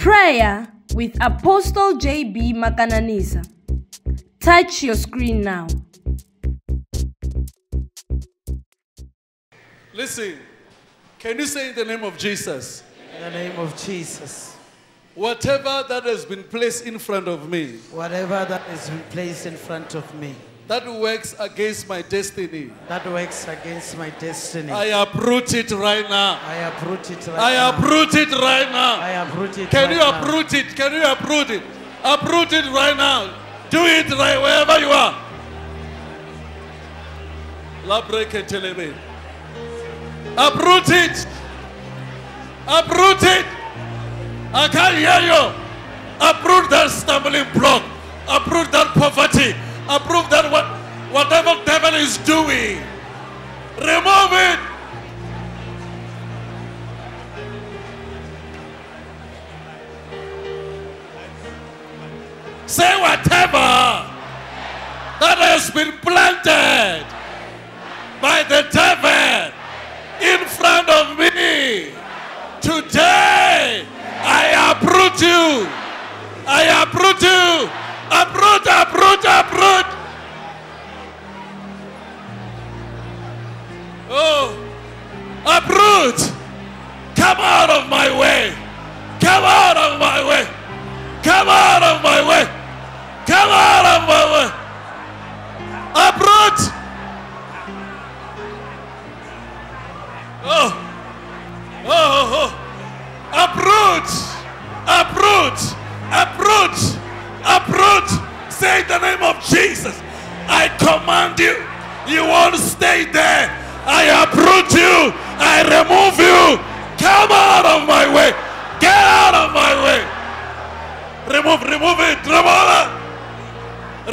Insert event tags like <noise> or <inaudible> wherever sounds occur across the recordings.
Prayer with Apostle JB Makananisa. Touch your screen now. Listen, can you say in the name of Jesus, In the name of Jesus. whatever that has been placed in front of me Whatever that is placed in front of me that works against my destiny, that works against my destiny, I uproot it right now. I uproot it right I now. uproot it right now. I uproot it Can right you now. uproot it? Can you uproot it? Uproot it right now. Do it right wherever you are. La breke telebe. Uproot it. Uproot it. I can't hear you. Uproot that stumbling block. Uproot that poverty. Uproot that what, whatever devil is doing. Remove it. Say whatever that has been planted by the devil I command you. You won't stay there. I uproot you. I remove you. Come out of my way. Get out of my way. Remove, remove it. Remove it.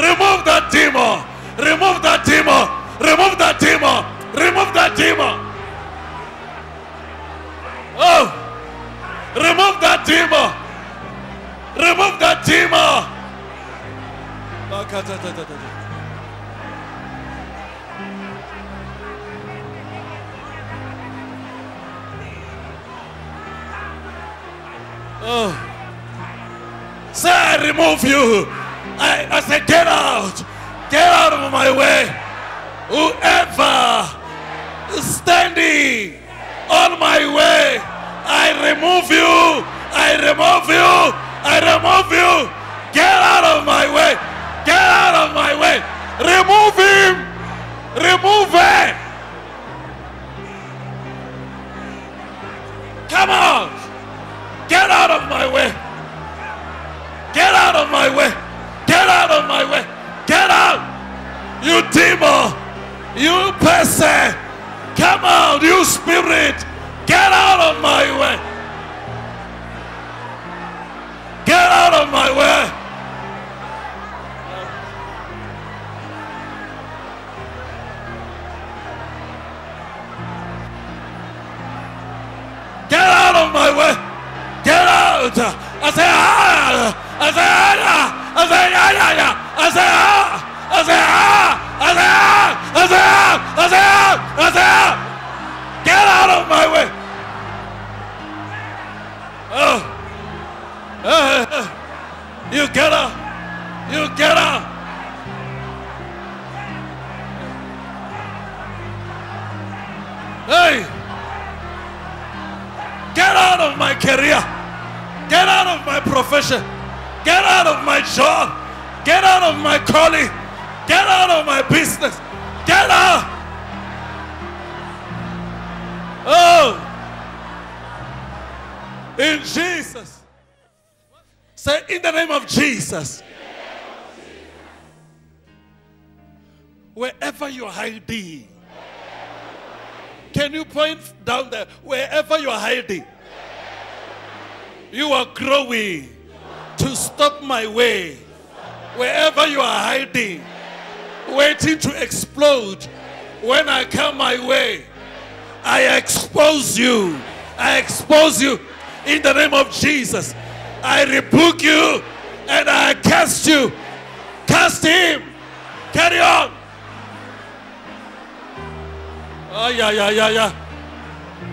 Remove that demon. Remove that demon. Remove that demon. Remove that demon. Oh. Remove that demon. Remove that demon. Oh. Say, I remove you. I, I say, get out. Get out of my way. Whoever is standing on my way, I remove you. I remove you. I remove you. Get out of my way. Get out of my way. Remove him. Remove her. My way. Get out of my way. Get out of my way. Get out. You demon. You person. Come out. You spirit. Get out of my way. Get out of my way. Get out of my way. Get out. Of my way. Oh. <laughs> You get out. You get out. Hey. Get out of my career. My profession. Get out of my job. Get out of my calling. Get out of my business. Get out. Oh. In Jesus. Say, in the name of Jesus. Wherever you're hiding, can you point down there? Wherever you are hiding, you are growing to stop my way. Wherever you are hiding, waiting to explode when I come my way, I expose you. I expose you in the name of Jesus. I rebuke you and I cast you. Cast him. Carry on. Oh, yeah, yeah, yeah, yeah.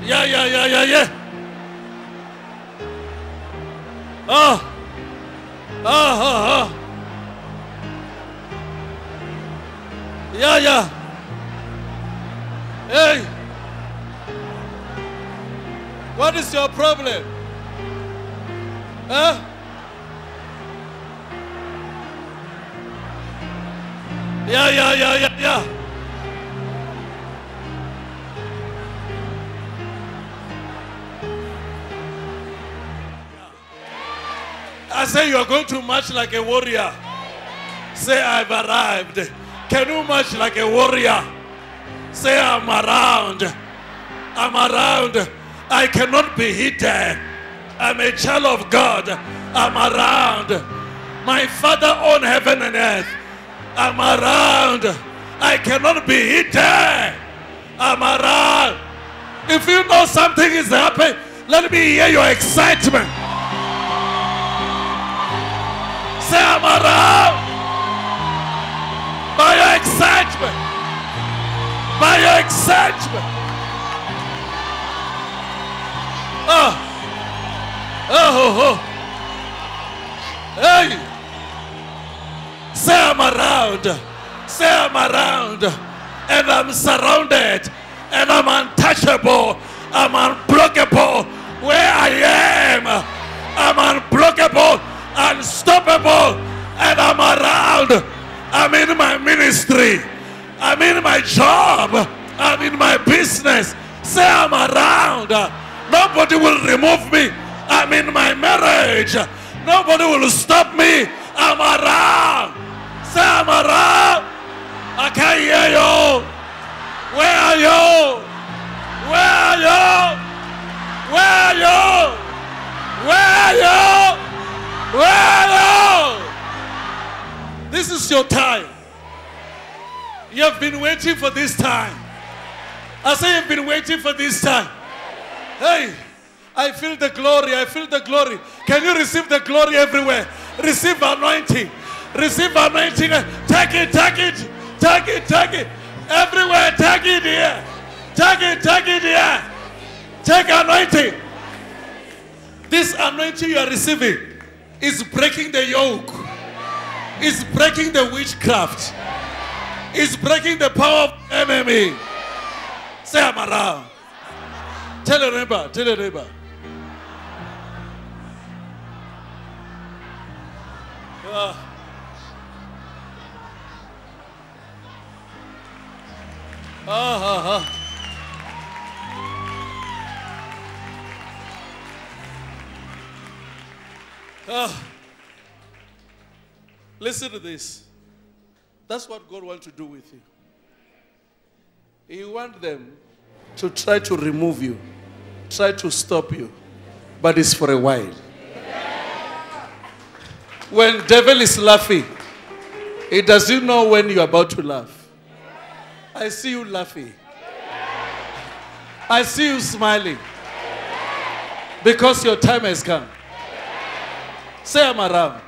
Yeah, yeah, yeah, yeah, yeah. Ah. Ah, ah, ah. Yeah, yeah. Hey. What is your problem? Huh? Yeah, yeah, yeah, yeah, yeah. Say you are going to march like a warrior. Say I've arrived. Can you march like a warrior? Say I'm around. I'm around. I cannot be hidden. I'm a child of God. I'm around. My Father on heaven and earth. I'm around. I cannot be hidden. I'm around. If you know something is happening, let me hear your excitement. Say I'm around. By your excitement. By your excitement. Oh. Oh, oh, oh. Hey. Say I'm around. Say I'm around. And I'm surrounded. And I'm untouchable. I'm And I'm around. I'm in my ministry. I'm in my job. I'm in my business. Say I'm around. Nobody will remove me. I'm in my marriage. Nobody will stop me. I'm around. Say I'm around. I can't hear you. Where are you? Where are you? Your time. You have been waiting for this time. I say you've been waiting for this time. Hey, I feel the glory. I feel the glory. Can you receive the glory everywhere? Receive anointing. Receive anointing. Take it, take it, take it, take it. Everywhere, take it here. Take it, take it here. Take anointing. This anointing you are receiving is breaking the yoke, is breaking the witchcraft, is breaking the power of the enemy. Say, I'm around. Tell your neighbor, tell your neighbor. Ah, ah. Ah. Listen to this. That's what God wants to do with you. He wants them to try to remove you, try to stop you, but it's for a while. When devil is laughing, he doesn't know when you're about to laugh. I see you laughing. I see you smiling. Because your time has come. Say I'm around.